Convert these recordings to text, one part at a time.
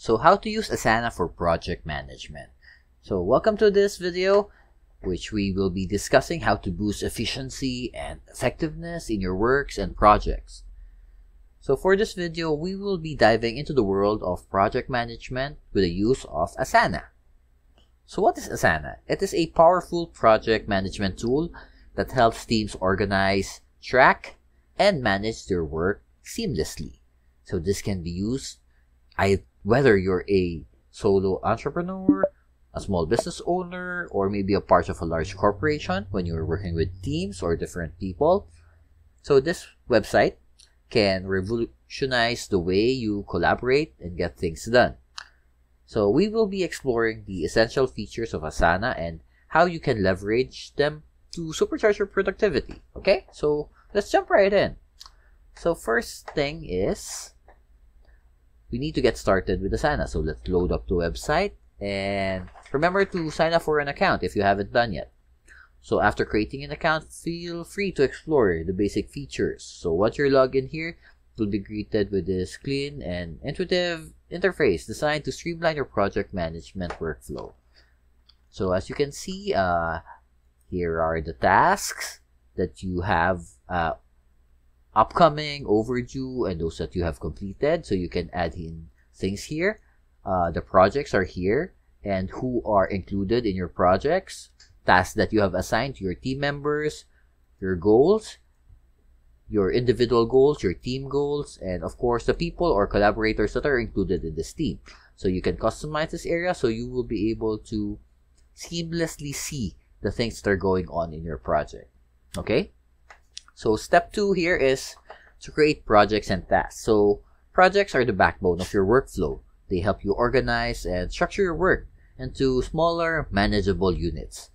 So how to use Asana for project management. So welcome to this video, which we will be discussing how to boost efficiency and effectiveness in your works and projects. So for this video, we will be diving into the world of project management with the use of Asana. So what is Asana? It is a powerful project management tool that helps teams organize, track, and manage their work seamlessly. So this can be used whether you're a solo entrepreneur, a small business owner, or maybe a part of a large corporation when you're working with teams or different people. So this website can revolutionize the way you collaborate and get things done. So we will be exploring the essential features of Asana and how you can leverage them to supercharge your productivity. Okay, so let's jump right in. So first thing is we need to get started with Asana. So let's load up the website and remember to sign up for an account if you haven't done yet. So after creating an account, feel free to explore the basic features. So once you're logged in here, you'll be greeted with this clean and intuitive interface designed to streamline your project management workflow. So as you can see, uh, here are the tasks that you have uh, upcoming, overdue, and those that you have completed. So you can add in things here. Uh, the projects are here and who are included in your projects, tasks that you have assigned to your team members, your goals, your individual goals, your team goals, and of course the people or collaborators that are included in this team. So you can customize this area so you will be able to seamlessly see the things that are going on in your project. Okay? So step two here is to create projects and tasks. So projects are the backbone of your workflow. They help you organize and structure your work into smaller, manageable units.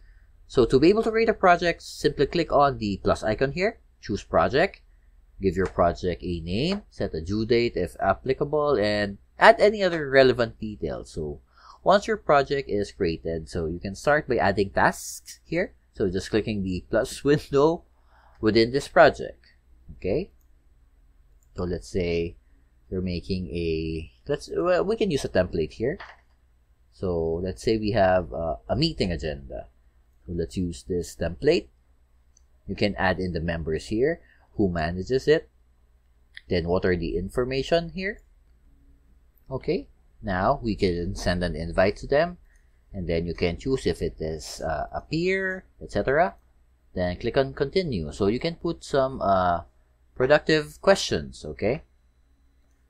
So to be able to create a project, simply click on the plus icon here, choose project, give your project a name, set a due date if applicable, and add any other relevant details. So once your project is created, so you can start by adding tasks here. So just clicking the plus window within this project. Okay. So let's say you're making a, let's, well, we can use a template here. So let's say we have a meeting agenda. So let's use this template. You can add in the members here, who manages it, then what are the information here. Okay, now we can send an invite to them, and then you can choose if it is uh, a peer, etc. Then click on continue. So you can put some uh, productive questions, okay?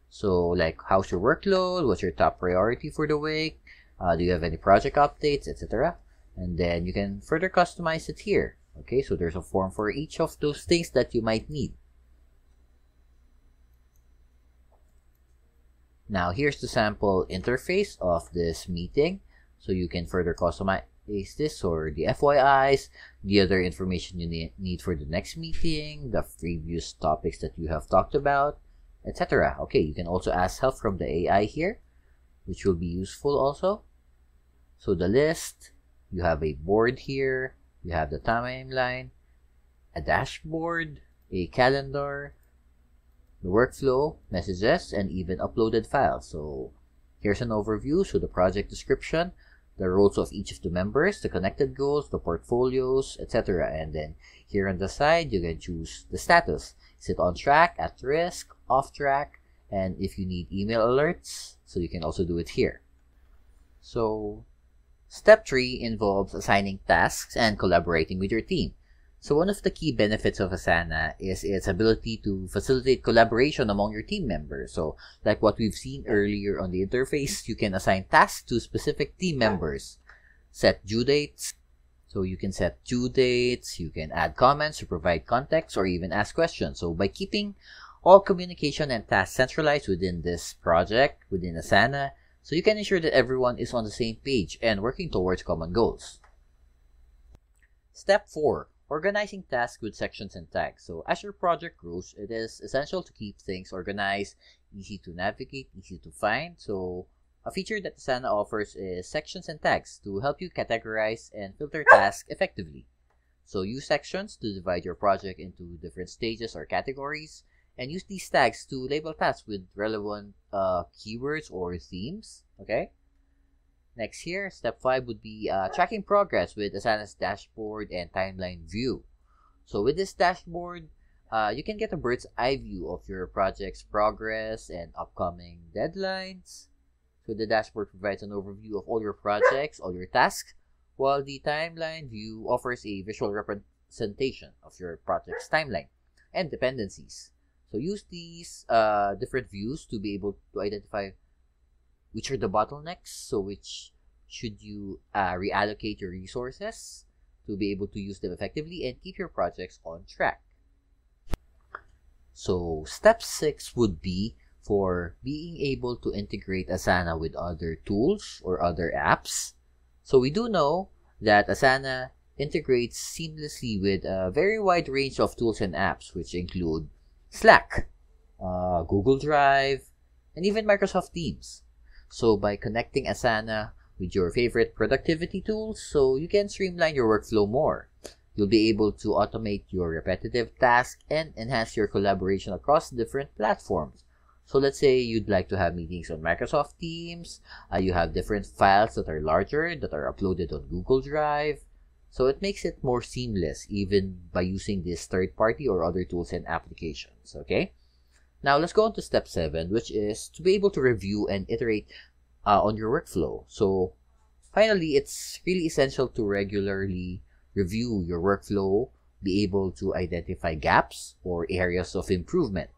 So like, how's your workload? What's your top priority for the week? Uh, do you have any project updates, etc.? And then you can further customize it here. Okay, so there's a form for each of those things that you might need. Now here's the sample interface of this meeting. So you can further customize is this or the FYIs, the other information you need for the next meeting, the previous topics that you have talked about, etc. Okay, you can also ask help from the AI here, which will be useful also. So the list, you have a board here, you have the timeline, a dashboard, a calendar, the workflow, messages, and even uploaded files. So here's an overview, so the project description, the roles of each of the members, the connected goals, the portfolios, etc. And then here on the side, you can choose the status. Is it on track, at risk, off track, and if you need email alerts, so you can also do it here. So step three involves assigning tasks and collaborating with your team. So one of the key benefits of Asana is its ability to facilitate collaboration among your team members. So like what we've seen earlier on the interface, you can assign tasks to specific team members, set due dates. So you can set due dates, you can add comments to provide context or even ask questions. So by keeping all communication and tasks centralized within this project, within Asana, so you can ensure that everyone is on the same page and working towards common goals. Step 4 Organizing tasks with sections and tags. So as your project grows, it is essential to keep things organized, easy to navigate, easy to find. So a feature that Asana offers is sections and tags to help you categorize and filter tasks effectively. So use sections to divide your project into different stages or categories, and use these tags to label tasks with relevant uh, keywords or themes. Okay. Next here, step five would be uh, tracking progress with Asana's dashboard and timeline view. So with this dashboard, uh, you can get a bird's eye view of your project's progress and upcoming deadlines. So the dashboard provides an overview of all your projects, all your tasks, while the timeline view offers a visual representation of your project's timeline and dependencies. So use these uh, different views to be able to identify which are the bottlenecks, so which should you uh, reallocate your resources to be able to use them effectively and keep your projects on track. So step six would be for being able to integrate Asana with other tools or other apps. So we do know that Asana integrates seamlessly with a very wide range of tools and apps, which include Slack, uh, Google Drive, and even Microsoft Teams. So by connecting Asana with your favorite productivity tools, so you can streamline your workflow more. You'll be able to automate your repetitive tasks and enhance your collaboration across different platforms. So let's say you'd like to have meetings on Microsoft Teams, uh, you have different files that are larger that are uploaded on Google Drive. So it makes it more seamless even by using this third party or other tools and applications, okay? Now let's go on to step seven, which is to be able to review and iterate uh, on your workflow. So finally, it's really essential to regularly review your workflow, be able to identify gaps or areas of improvement.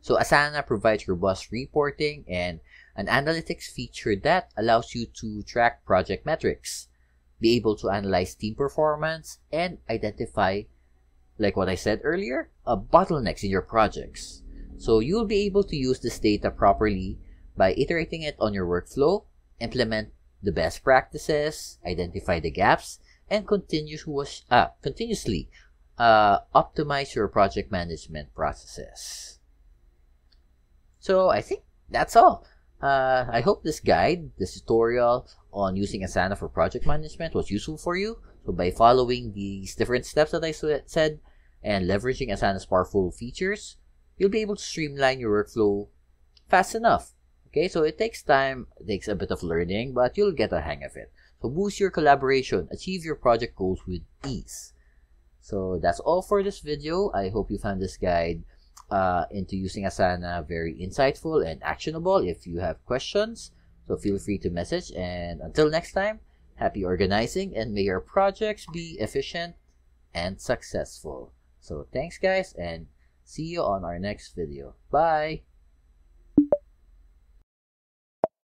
So Asana provides robust reporting and an analytics feature that allows you to track project metrics, be able to analyze team performance, and identify, like what I said earlier, uh, bottlenecks in your projects. So you'll be able to use this data properly by iterating it on your workflow, implement the best practices, identify the gaps, and continuous, uh, continuously uh, optimize your project management processes. So I think that's all. Uh, I hope this guide, this tutorial on using Asana for project management was useful for you. So by following these different steps that I said and leveraging Asana's powerful features, you'll be able to streamline your workflow fast enough. Okay, so it takes time, it takes a bit of learning, but you'll get a hang of it. So boost your collaboration, achieve your project goals with ease. So that's all for this video. I hope you found this guide uh, into using Asana very insightful and actionable. If you have questions, so feel free to message. And until next time, happy organizing and may your projects be efficient and successful. So thanks guys and see you on our next video. Bye!